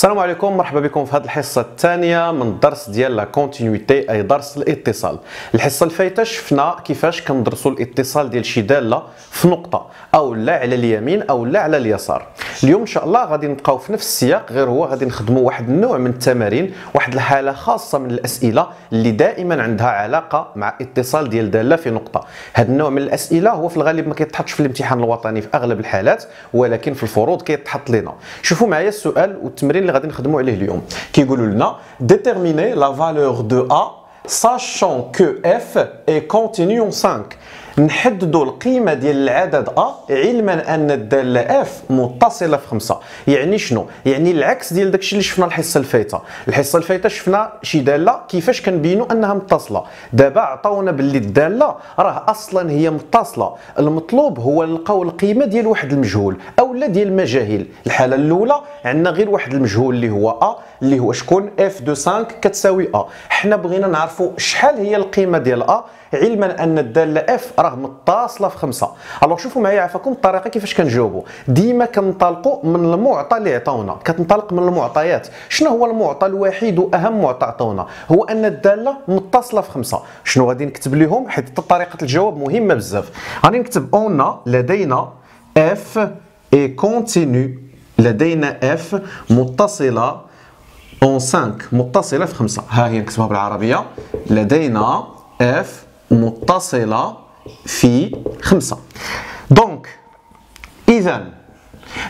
السلام عليكم مرحبا بكم في هذه الحصة الثانية من الدرس ديال لا كونتينيتي أي درس الاتصال. الحصة الفايته شفنا كيفاش كندرسوا الاتصال ديال شي دالة في نقطة أو لا على اليمين أو لا على اليسار. اليوم إن شاء الله غادي نبقاو في نفس السياق غير هو غادي نخدموا واحد النوع من التمارين واحد الحالة خاصة من الأسئلة اللي دائما عندها علاقة مع اتصال ديال دالة في نقطة. هذا النوع من الأسئلة هو في الغالب ما كيتحطش في الامتحان الوطني في أغلب الحالات ولكن في الفروض كيتحط لنا. شوفوا معايا السؤال والتمرين اللي غادي نخدموا عليه اليوم كيقولوا لنا déterminer la valeur de A sachant que f est contenu en 5 نحددوا القيمة ديال العدد ا علما أن الدالة اف متصلة في 5 يعني شنو؟ يعني العكس ديال داكشي اللي شفنا الحصة الفايتة. الحصة الفايتة شفنا شي دالة كيفاش كنبينوا أنها متصلة. دابا عطاونا باللي الدالة راه أصلا هي متصلة. المطلوب هو نلقاو القيمة ديال واحد المجهول أو لا ديال المجاهيل. الحالة الأولى عندنا غير واحد المجهول اللي هو ا اللي هو شكون؟ f de 5 كتساوي a حنا بغينا نعرفوا شحال هي القيمة ديال a علما أن الداله f راه متصله في خمسة. alors شوفوا معايا عفاكم الطريقة كيفاش كنجاوبوا. ديما كنطلقوا من المعطى اللي عطاونا. كتنطلق من المعطيات. شنو هو المعطى الوحيد واهم معطى عطاونا؟ هو أن الداله متصله في خمسة. شنو غادي نكتب لهم حيت طريقة الجواب مهمة بزاف. غادي نكتب on لدينا f est continue لدينا f متصلة en 5 متصلة في خمسة. ها هي نكتبها بالعربية. لدينا f متصلة في خمسة. donc إذا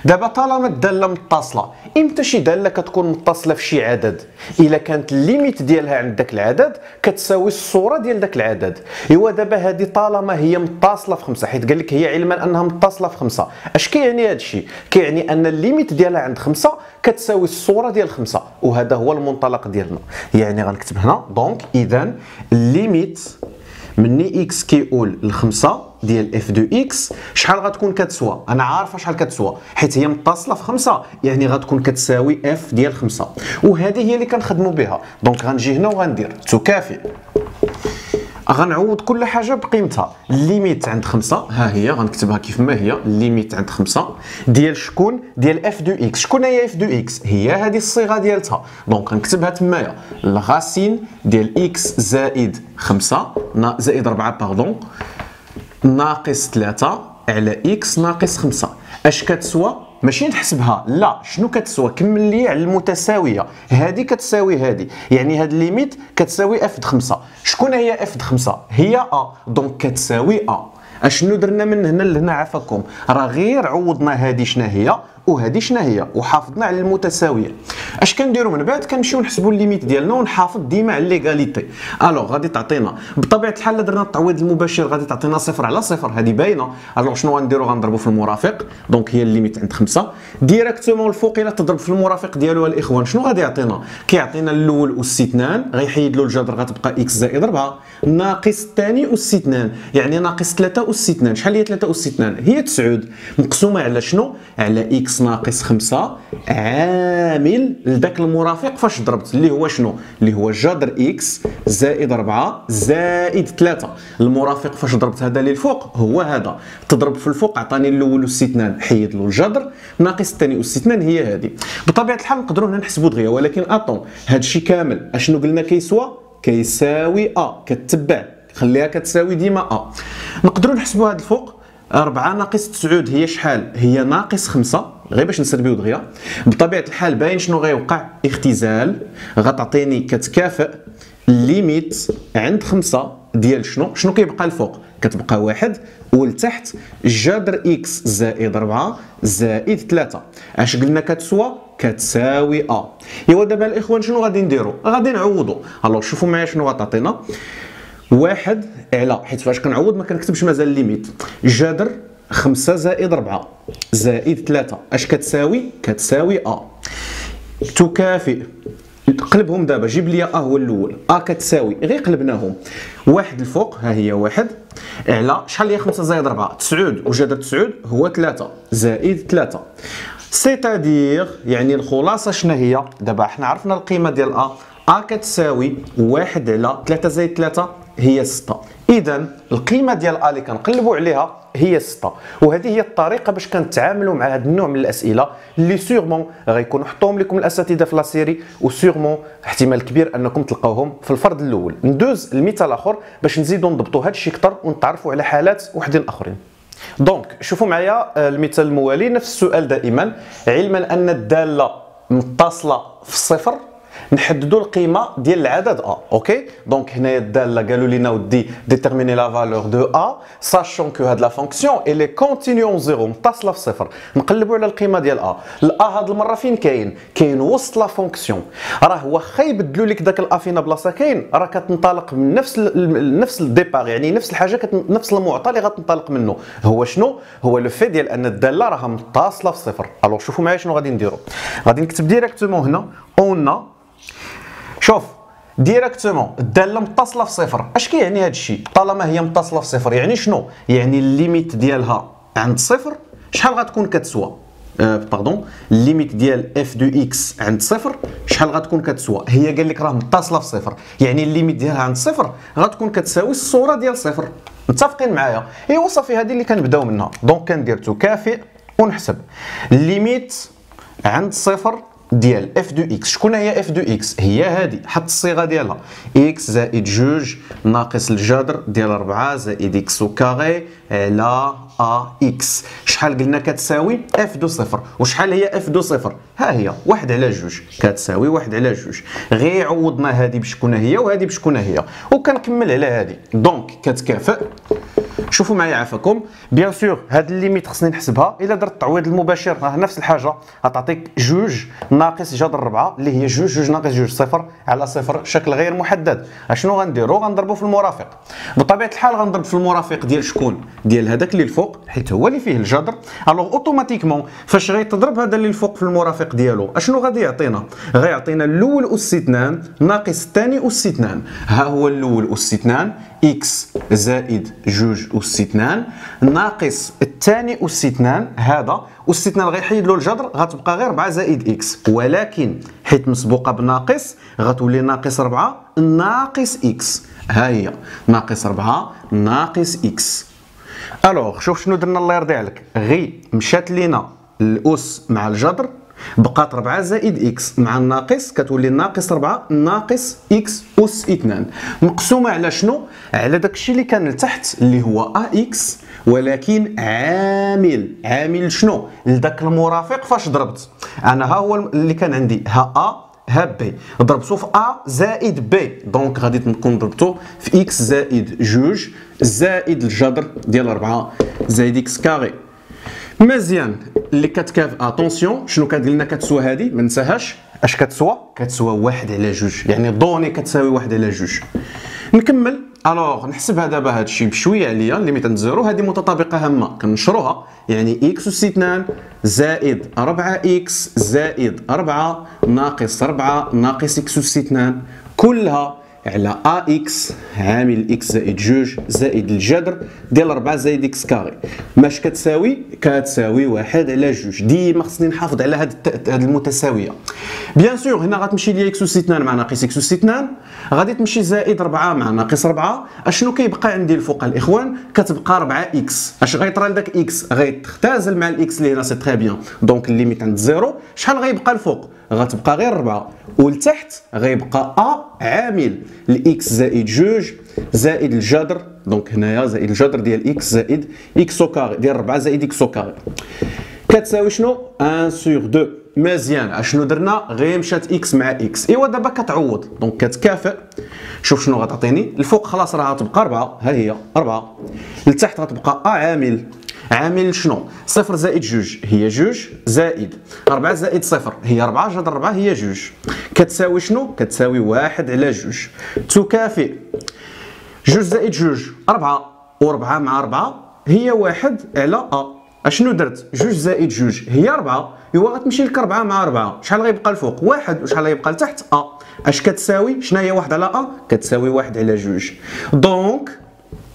دابا طالما الدالة متصلة إمتى شي دالة كتكون متصلة في شي عدد؟ إلا كانت ال limite ديالها عند داك العدد كتساوي الصورة ديال داك العدد. إيوا دابا هذه طالما هي متصلة في خمسة حيت قال لك هي علما أنها متصلة في خمسة. أش كيعني هذا الشيء كيعني أن ال limite ديالها عند خمسة كتساوي الصورة ديال خمسة وهذا هو المنطلق ديالنا. يعني غنكتب هنا donc إذا ال limite منين x كيؤول لخمسة ديال f de x شحال غتكون كتسوى؟ أنا عارفة شحال كتسوى حيت هي متصلة في خمسة يعني غتكون كتساوي f ديال خمسة. وهذه هي اللي كنخدموا بها. donc غنجي هنا وغندير. تكافئ. غنعوض كل حاجة بقيمتها. ال limite عند خمسة. ها هي غنكتبها كيف ما هي. ال limite عند خمسة. ديال شكون؟ ديال f de x شكون هي f de x هي هذه الصيغة ديالتها. donc غنكتبها تمايا la racine ديال x زائد خمسة. زائد 4 pardon ناقص 3 على x ناقص 5 أش كتسوى؟ ماشي نحسبها. لا شنو كتسوى؟ كمل لي على المتساوية. هذه كتساوي هذه يعني هاد limite كتساوي f de 5 شكون هي f de 5 هي a donc كتساوي a أشنو درنا من هنا لهنا عفاكم؟ راه غير عوضنا هذه شنو هي؟ وهذه شنو هي وحافظنا على المتساويه اش كنديروا من بعد؟ كنمشيو نحسبوا ال limite ديالنا ونحافظ ديما على l'égalité. Alors غادي تعطينا بطبيعة الحال درنا التعويض المباشر غادي تعطينا صفر على صفر. هذه باينة. alors شنو غنديروا غنضربوا في المرافق. donc هي ال limite عند خمسة. directement الفوق إلى تضرب في المرافق ديالو الإخوان. شنو غادي يعطينا؟ كيعطينا الأول اس 2 غيحيد له الجذر غتبقى x زائد 4 ناقص الثاني اس 2 يعني ناقص 3 اس 2 شحال هي 3 اس 2 هي 9 مقسومة على شنو؟ على x ناقص 5 عامل لذاك المرافق فاش ضربت اللي هو شنو؟ اللي هو جذر x زائد 4 زائد 3 المرافق فاش ضربت هذا للفوق هو هذا. تضرب في الفوق عطاني الأول اس 2 حيد له الجذر. ناقص الثاني اس 2 هي هذه. بطبيعة الحال نقدروا هنا نحسبوا دغيا ولكن attends هذا الشيء كامل. أشنو قلنا كيسوى؟ كيساوي a كتبع خليها كتساوي ديما a. نقدروا نحسبوا هذا الفوق. 4 ناقص 9 هي شحال؟ هي ناقص 5 غير باش نسربيو دغيا. بطبيعة الحال باين شنو غيوقع؟ اختزال. غتعطيني كتكافئ limite عند 5 ديال شنو؟ شنو كيبقى الفوق؟ كتبقى واحد ولتحت جذر x زائد 4 زائد 3 أش قلنا كتسوى؟ كتساوي a. إيوا دابا الإخوان شنو غادي نديرو؟ غادي نعوضو. alors شوفوا معايا شنو غتعطينا. واحد على حيت فاش كنعوض ما كنكتبش مازال limite. جذر 5 زائد 4 زائد 3 أش كتساوي؟ كتساوي a. تكافئ. قلبهم دابا. جيب لي a هو الأول. a كتساوي. غير قلبناهم. واحد الفوق. ها هي واحد. على. شحال هي 5 زائد 4 9 وجذر 9 هو 3 زائد 3 c'est-à-dire يعني الخلاصة شنو هي؟ دابا حنا عرفنا القيمة ديال a. a كتساوي 1 على 3 زائد 3 هي 6 اذا القيمة ديال a اللي كنقلبوا عليها هي 6 وهذه هي الطريقة باش كنتعاملوا مع هذا النوع من الأسئلة اللي sûrement غيكونوا حطوهم لكم الأساتذة في la série و sûrement احتمال كبير أنكم تلقاوهم في الفرض الأول. ندوز المثال الآخر باش نزيدوا نضبطوا هذا الشيء أكثر ونتعرفوا على حالات وحدين آخرين. donc شوفوا معايا آه، المثال الموالي. نفس السؤال دائما علما أن الدالة متصلة في الصفر نحددوا القيمة ديال العدد a أوكي؟ donc هنايا الدالة قالوا لنا ودي déterminer la valeur de a sachant que هاد la fonction elle est continue en zéro متصلة في صفر. نقلبوا على القيمة ديال a ال a هاد المرة فين كاين؟ كاين وسط la fonction راه واخا يبدلوا لك داك ال a فينما بلاصة كاين راه كتنطلق من نفس نفس ال départ يعني نفس الحاجة كت... نفس المعطى اللي غتنطلق منه. هو شنو؟ هو le fait ديال أن الدالة راها متصلة في صفر. alors شوفوا معايا شنو غادي نديروا. غادي نكتب directement هنا اون شوف directement الداله متصلة في صفر. اش كيعني هذا الشيء؟ طالما هي متصلة في صفر يعني شنو؟ يعني ال limite ديالها عند صفر شحال غتكون كتسوى؟ pardon ال limite ديال f de x عند صفر شحال غتكون كتسوى؟ هي قال لك راه متصلة في صفر. يعني ال limite ديالها عند صفر غتكون كتساوي الصورة ديال صفر. متفقين معايا؟ ايوا صافي هذه اللي كنبداو منها. donc كندير تكافئ ونحسب. ال limite عند صفر ديال f de x شكون هي f de x هي هذه حط الصيغة ديالها. x زائد جوج ناقص الجذر ديال 4 زائد x carré على a x شحال قلنا كتساوي؟ اف دو صفر. وشحال هي اف دو صفر؟ ها هي واحد على جوج. كتساوي واحد على جوج. غير عوضنا هذه بشكون هي وهذه بشكون هي. وكنكمل على هذه donc كتكافئ. شوفوا معايا عافاكم bien sûr هاد ال limite خصني نحسبها. إلا درت التعويض المباشر راه نفس الحاجة. غتعطيك جوج ناقص جذر 4 اللي هي جوج جوج ناقص جوج صفر على صفر شكل غير محدد. أشنو غنديرو؟ غنضربو في المرافق. بطبيعة الحال غنضرب في المرافق ديال شكون؟ ديال هذاك اللي الفوق حيت هو اللي فيه الجذر alors automatiquement فاش غيتضرب هذا اللي الفوق في المرافق ديالو أشنو غادي يعطينا؟ غيعطينا الأول اس 2 ناقص الثاني اس 2 ها هو الأول اس 2 x زائد جوج أس 2 ناقص الثاني أس 2 هذا. أس 2 غيحيد له الجذر غتبقى غير 4 زائد x ولكن حيت مسبوقة بناقص غتولي ناقص 4 ناقص إكس ها هي ناقص 4 ناقص إكس ألوغ شوف شنو درنا الله يرضي عليك. غي مشات لينا الأس مع الجذر بقات 4 زائد x. مع الناقص كتولي ناقص 4 ناقص x أس 2 مقسومة على شنو؟ على داكشي اللي كان لتحت اللي هو a x ولكن عامل. عامل شنو؟ لذاك المرافق فاش ضربت. أنا ها هو اللي كان عندي. ها a ها b. ضربتو في a زائد b. donc غادي نكون ضربتو في x زائد جوج زائد الجذر ديال 4 زائد x carré. مزيان. اللي كتكافئ attention شنو كتقول لنا كتسوى هذه ما ننساهاش. اش كتسوى؟ كتسوى واحد على جوج. يعني دوني كتساوي واحد على جوج. نكمل. alors نحسبها دابا هذا الشيء بشوية عليا. limite عند زيرو هذه متطابقة هامة. كنشروها. يعني إكس اس 2 زائد 4 إكس زائد 4 ناقص 4 ناقص x² كلها على إكس عامل إكس زائد جوج زائد الجذر ديال 4 زائد x carré. ماش كتساوي؟ كتساوي واحد على جوج. ديما خصني نحافظ على هاد هاد المتساوية. bien sûr هنا غتمشي ليا إكس اس 2 مع ناقص إكس اس 2 غادي تمشي زائد 4 مع ناقص 4 أشنو كيبقى عندي الفوق الإخوان؟ كتبقى 4 x أش غيطرى لذاك x غيتختزل مع ال x اللي هنا c'est très bien donc ال limite عند زيرو. شحال غيبقى الفوق؟ غتبقى غير 4 ولتحت غيبقى a عامل. ال x زائد جوج زائد الجذر donc هنايا زائد الجذر ديال x زائد x au carré ديال 4 زائد x au carré. كتساوي شنو؟ 1 sur 2 مزيان. أشنو درنا؟ غير مشات إكس مع إكس. إيوا دابا كتعوض. donc كتكافئ. شوف شنو غتعطيني. الفوق خلاص راه غتبقى 4 ها هي 4 لتحت غتبقى a عامل. عامل شنو؟ صفر زائد جوج هي جوج زائد 4 زائد صفر هي 4 جذر 4 هي جوج. كتساوي شنو؟ كتساوي واحد على جوج. تكافئ. جوج زائد جوج 4 و4 مع 4 هي واحد على a. أشنو درت؟ جوج زائد جوج هي 4 ايوا غتمشي لك 4 مع 4 شحال غيبقى الفوق؟ واحد وشحال غيبقى لتحت؟ a. أش كتساوي؟ شنو هي واحد على a؟ كتساوي واحد على جوج. donc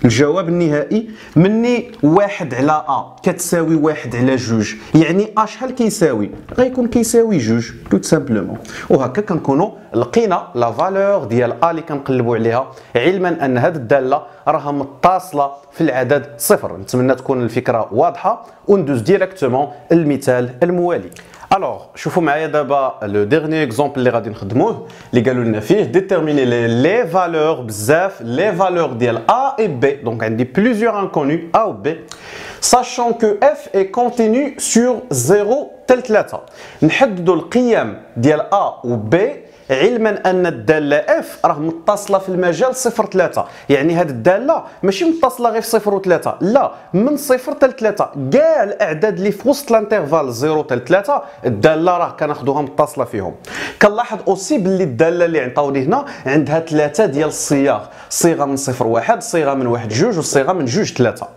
الجواب النهائي مني واحد على a كتساوي واحد على جوج. يعني a شحال كيساوي؟ غيكون كيساوي جوج tout simplement وهكا كنكونوا لقينا la valeur ديال a اللي كنقلبوا عليها. علما أن هذه الدالة راها متصلة في العدد صفر. نتمنى تكون الفكرة واضحة. وندوز directement المثال الموالي. alors شوفوا معايا دابا le dernier exemple اللي غادي نخدموه اللي قالوا لنا فيه déterminer les valeurs بزاف les valeurs ديال a et b donc عندي plusieurs inconnues a و b sachant que f est continue sur 0 تل 3 نحددوا القيم ديال a و b علما أن الدالة f راه متصلة في المجال 0 3 يعني هذه الدالة ماشي متصلة غير في 0 و 3 لا من 0 حتى 3 كاع الاعداد اللي في وسط ال intervalle 0 حتى 3 الدالة راه كناخذوها متصلة فيهم. كنلاحظ aussi باللي الدالة اللي عطاوني هنا عندها ثلاثة ديال الصيغ صيغة من 0 1 صيغة من 1 2 وصيغة من 2 3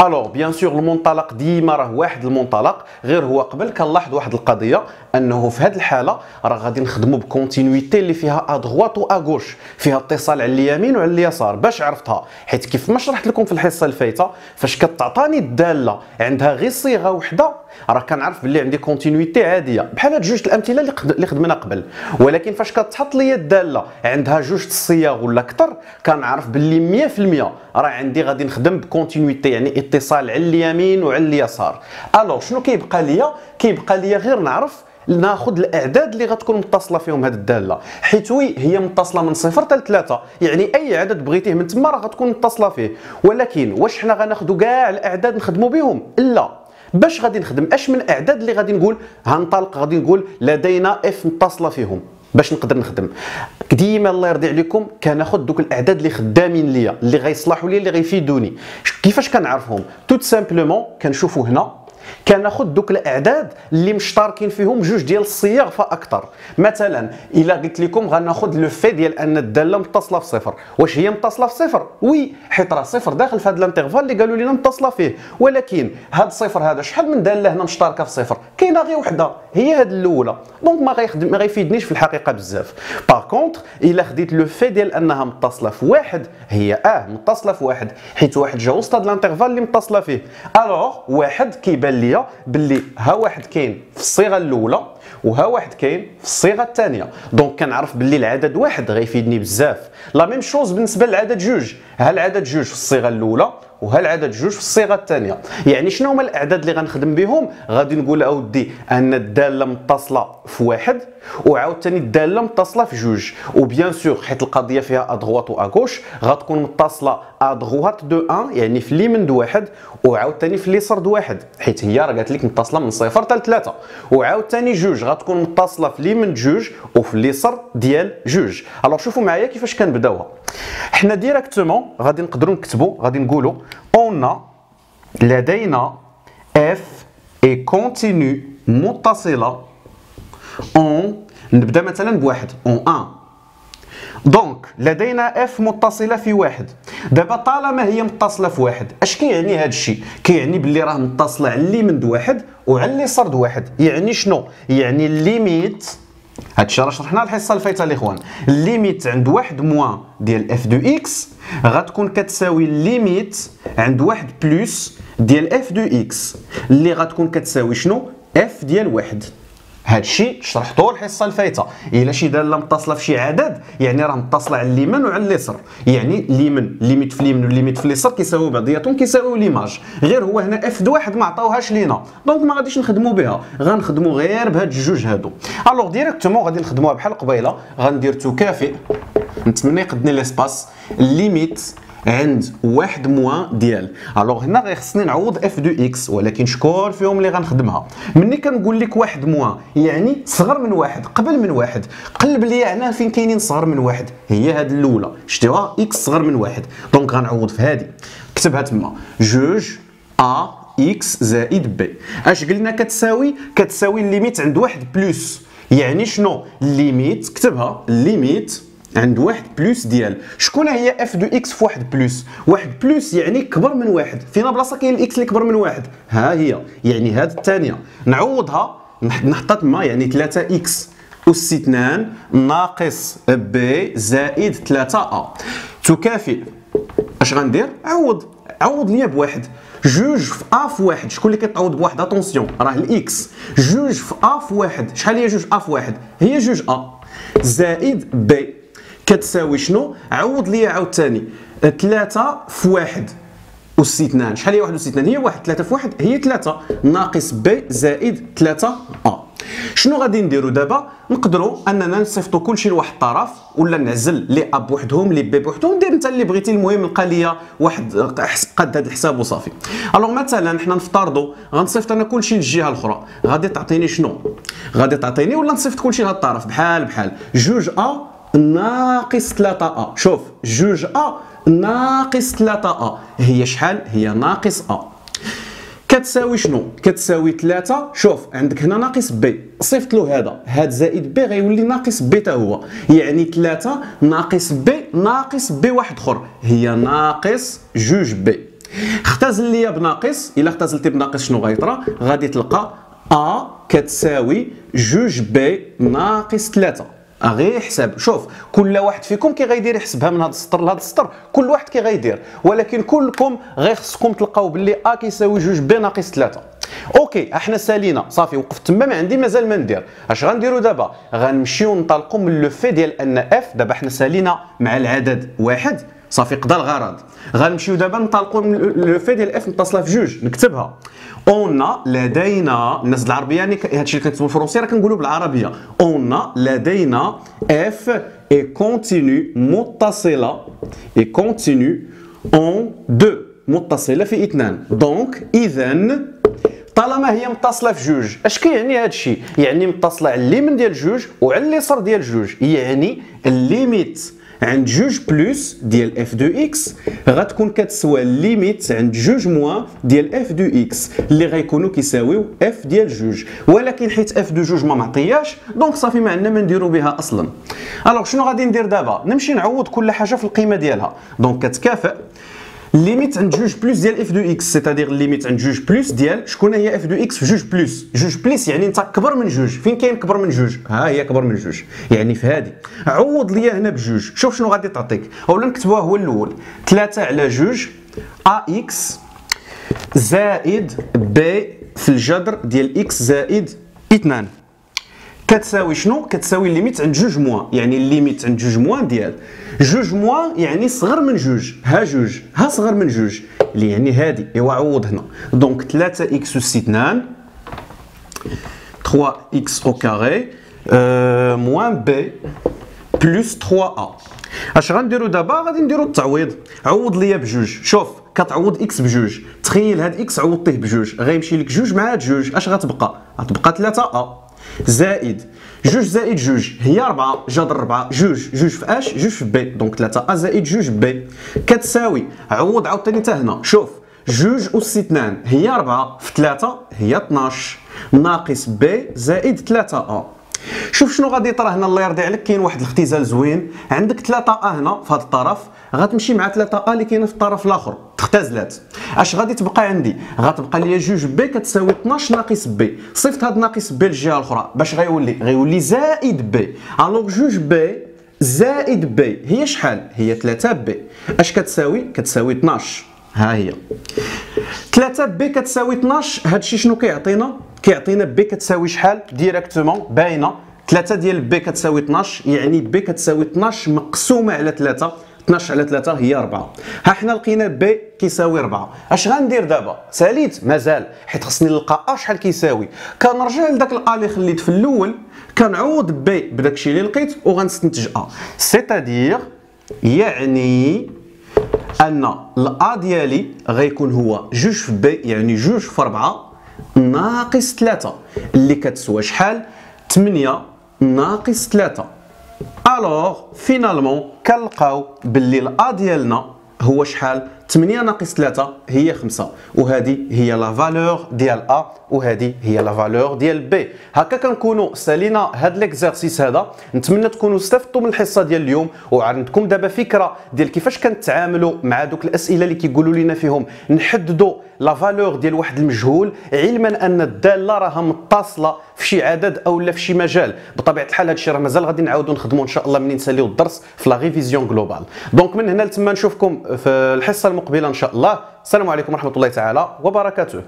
alors bien sûr المنطلق ديما راه واحد المنطلق غير هو قبل كنلاحظ واحد القضية انه في هذه الحاله راه غادي نخدموا ب continuité اللي فيها à droite و à gauche فيها اتصال على اليمين وعلى اليسار باش عرفتها حيت كيف ما شرحت لكم في الحصه الفايته فاش كتعطاني الداله عندها غير صيغه وحده راه كنعرف باللي عندي continuité عادية. بحال هاد جوج الأمثلة اللي خدمنا قبل. ولكن فاش كتحط لي الدالة عندها جوج الصيغ ولا أكثر كنعرف باللي 100% راه عندي غادي نخدم ب continuité يعني اتصال على اليمين وعلى اليسار. alors شنو كيبقى ليا؟ كيبقى ليا غير نعرف ناخذ الأعداد اللي غتكون متصلة فيهم هذه الدالة. حيت هي متصلة من صفر حتى لثلاثه يعني أي عدد بغيتيه من تما راه غتكون متصلة فيه. ولكن واش حنا غناخذوا كاع الأعداد نخدموا بهم لا. باش غادي نخدم؟ اش من اعداد اللي غادي نقول هنطلق غادي نقول لدينا f متصلة فيهم باش نقدر نخدم؟ ديما الله يرضي عليكم كناخذ دوك الاعداد اللي خدامين ليا اللي غيصلحوا لي اللي غيفيدوني. كيفاش كنعرفهم؟ tout simplement كنشوفوا هنا. كناخذ دوك الإعداد اللي مشتركين فيهم جوج ديال الصيغ فأكثر. مثلا إلا قلت لكم غناخذ le fait ديال أن الدالة متصلة في صفر واش هي متصلة في صفر oui حيت راه صفر داخل في هذا ال intervalle اللي قالوا لنا متصلة فيه. ولكن هذا الصفر هذا شحال من دالة هنا مشتركة في صفر؟ كاينة غير وحدة. هي هذه الأولى. donc ما غيخدم ما غيفيدنيش في الحقيقة بزاف. par contre إلا خديت le fait ديال أنها متصلة في واحد هي آه متصلة في واحد. حيت واحد جا وسط هذا ال intervalle اللي متصلة فيه. alors واحد كيبان ليا باللي ها واحد كاين في الصيغة الأولى وها واحد كاين في الصيغة الثانية. donc كنعرف باللي العدد واحد غيفيدني بزاف. la même chose بالنسبة للعدد جوج. ها العدد جوج في الصيغة الأولى وها العدد جوج في الصيغة الثانية؟ يعني شنو هما الأعداد اللي غنخدم بهم؟ غادي نقول أودي أن الداله متصلة في واحد وعاوتاني الداله متصله في جوج. و bien sûr حيت القضية فيها à droite و à gauche غتكون متصلة à droite de 1 يعني في اليمين de واحد وعاوتاني في اليسار de واحد. حيت هي راه قالت لك متصلة من صفر حتى لثلاثه وعاوتاني جوج غتكون متصلة في اليمين جوج وفي اليسار ديال جوج. alors شوفوا معايا كيفاش كنبداوها. حنا directement غادي نقدروا نكتبوا غادي نقولوا on a لدينا f est continue متصلة en نبدأ مثلا بواحد. en un donc لدينا f متصلة في واحد. دابا طالما هي متصلة في واحد اش كيعني هذا الشيء؟ كيعني باللي راه متصلة على اليمين واحد وعلى اليسار واحد. يعني شنو؟ يعني ال limite هادشي راه شرحنا الحصة اللي فايته الاخوان ال limite عند واحد moins ديال f de x غتكون كتساوي ال limite عند واحد plus ديال f de x اللي غتكون كتساوي شنو؟ f ديال واحد. هادشي شرحتو الحصة الفايتة. إلا شي داله متصله في شي عدد يعني راه متصلة على اليمين وعلى اليسار يعني اليمين limite في اليمين وال limite في اليسار كيساويو بعضياتهم كيساويو l'image. غير هو هنا f واحد ما عطاوهاش لينا. donc ما غاديش نخدموا بها. غنخدموا غير بهاد الجوج هادو. Alors directement غادي نخدموها بحال قبيلة. غندير تكافئ نتمنى يقدني l'espace limite عند واحد moins ديال. Alors هنا غيخصني نعوض f de x ولكن شكون فيهم اللي غنخدمها؟ ملي كنقول لك واحد moins يعني صغر من واحد قبل من واحد. قلب لي هنا فين كاينين صغر من واحد؟ هي هاد الأولى. شتيها؟ x صغر من واحد. donc غنعوض في هادي. كتبها تما. جوج a x زائد b اش قلنا كتساوي؟ كتساوي ال limite عند واحد plus يعني شنو؟ ال limite كتبها. ال limite عند واحد plus ديال. شكون هي f de x في واحد plus؟ واحد plus يعني كبر من واحد. فينا بلاصة كاين ال x اللي كبر من واحد. ها هي. يعني هاد الثانية. نعوضها. نحطها تما يعني 3 x اس 2 ناقص b زائد 3 a تكافئ. اش غندير؟ عوض. عوض ليا بواحد. جوج في a في واحد. شكون اللي كيتعوض بواحد؟ attention راه ال x جوج في a في واحد. شحال هي جوج؟ a في واحد. هي جوج a زائد b كتساوي شنو؟ عوض ليا عاوتاني 3 في واحد أس 2 شحال هي 1 أس 2 هي 1 3 في 1 هي 3 ناقص b زائد 3 a. شنو غادي نديرو دابا؟ نقدروا أننا نصيفطوا كلشي لواحد الطرف ولا نعزل les a بوحدهم les b بوحدهم دير أنت اللي بغيتي. المهم لقى ليا واحد قد هذا الحساب وصافي. Alors مثلا حنا نفترضوا غنصيفط أنا كلشي للجهة الأخرى. غادي تعطيني شنو؟ غادي تعطيني ولا نصيفط كلشي لهاد الطرف؟ بحال بحال جوج a ناقص 3 a. شوف جوج a ناقص 3 a. هي شحال؟ هي ناقص a. كتساوي شنو؟ كتساوي 3 شوف عندك هنا ناقص b صيفط له هذا. هاد زائد b غيولي ناقص b حتى هو. يعني 3 ناقص b ناقص b واحد أخر. هي ناقص جوج b اختزل ليا بناقص. إلا اختزلتي بناقص شنو غيطرى؟ غادي تلقى a كتساوي جوج b ناقص 3 غير حساب. شوف كل واحد فيكم كي غيدير يحسبها من هذا السطر لهذا السطر. كل واحد كي غيدير. ولكن كلكم غير خصكم تلقاو باللي a كيساوي جوج b ناقص 3 OK أحنا سالينا. صافي وقفت تما ما عندي مازال ما ندير. أش غنديروا دابا؟ غنمشيو ننطلقوا من le fait ديال أن f دابا حنا سالينا مع العدد واحد. صافي قضى الغرض. غنمشيو دابا ننطلقوا من le fait ديال f متصلة في جوج نكتبها. On a لدينا الناس العربية يعني هادشي اللي كنكتبوا بالفرنسي راه كنقولوا بالعربية. On a لدينا f est continue متصلة est continue en deux متصلة في اثنان. donc اذا طالما هي متصلة في جوج اش كيعني هذا الشيء يعني متصلة على اليمين ديال جوج وعلى اليسار ديال جوج يعني ال limite عند جوج plus ديال f de x غتكون كتسوى ال limite عند جوج moins ديال f de x اللي غيكونوا كيساويو f ديال جوج. ولكن حيت f de جوج ما معطياش donc صافي ما عندنا ما نديرو بها أصلا. Alors شنو غادي ندير دابا؟ نمشي نعوض كل حاجة في القيمة ديالها. Donc كتكافئ. limite عند جوج plus ديال f de x c'est-à-dire limite عند جوج plus ديال شكون هي f de x في جوج plus جوج plus يعني انت كبر من جوج فين كاين كبر من جوج ها هي كبر من جوج يعني في هذه عوض ليا هنا بجوج. شوف شنو غادي تعطيك. اولا نكتبوها هو الأول. 3 على جوج. a x زائد b في الجذر ديال x زائد 2 كتساوي شنو؟ كتساوي ال limite عند جوج moins يعني ال limite عند جوج moins ديال. جوج moins يعني صغر من جوج. ها جوج ها صغر من جوج. اللي يعني هادي. إيوا عوض هنا. donc 3 x اس 2 3 x au carré moins b plus 3 a اش غنديرو دابا؟ غادي نديرو التعويض. عوض ليا بجوج. شوف كتعوض x بجوج. تخيل هاد x عوضتيه بجوج. غيمشي لك جوج مع هاد جوج. اش غتبقى؟ غتبقى 3 a زائد جوج زائد جوج هي 4 جذر 4 جوج جوج في اش جوج في b. donc 3 a زائد جوج b. كتساوي عوض عاوتاني حتى هنا. شوف جوج أس 2 هي 4 في 3 هي 12 ناقص b زائد 3 a. شوف شنو غادي يطرى هنا الله يرضي عليك. كاين واحد الاختزال زوين. عندك 3 a هنا في هذا الطرف غتمشي مع 3 a اللي كاينة في الطرف الآخر. اختزلت. أش غادي تبقى عندي؟ غتبقى ليا جوج b كتساوي 12 ناقص b صيفط هاد ناقص b للجهة الأخرى. باش غيولي؟ غيولي زائد b Alors جوج b زائد b هي شحال؟ هي 3 b أش كتساوي؟ كتساوي 12 ها هي. 3 b كتساوي 12 هادشي شنو كيعطينا؟ كيعطينا b كتساوي شحال directement باينة. 3 ديال b كتساوي 12 يعني b كتساوي 12 مقسومة على 3 12 على 3 هي 4 ها حنا لقينا b كيساوي 4 اش غندير دابا؟ ساليت؟ مازال. حيت خصني نلقى a شحال كيساوي. كنرجع لذاك الا اللي خليت في الأول. كنعوض b بداك الشيء اللي لقيت وغنستنتج a. c'est-à-dire يعني أن ال a ديالي غيكون هو جوج في b يعني جوج في 4 ناقص 3 اللي كتسوى شحال؟ 8 ناقص 3 alors finalement كنلقاو باللي ال a ديالنا هو شحال؟ 8 ناقص 3 هي 5 وهذه هي la valeur ديال a وهذه هي la valeur ديال b هكا كنكونوا سالينا هاد l'exercice هذا. نتمنى تكونوا استفدتوا من الحصة ديال اليوم وعندكم دابا فكرة ديال كيفاش كنتعاملوا مع دوك الأسئلة اللي كيقولوا لنا فيهم. نحددوا la valeur ديال واحد المجهول علما أن الدالة راها متصلة في شي عدد أو لا في شي مجال. بطبيعة الحال هذا الشيء راه مازال غادي نعاودوا نخدموا إن شاء الله منين نساليو الدرس في la révision globale donc من هنا لتما نشوفكم في الحصة المقبله إن شاء الله. السلام عليكم ورحمة الله تعالى وبركاته.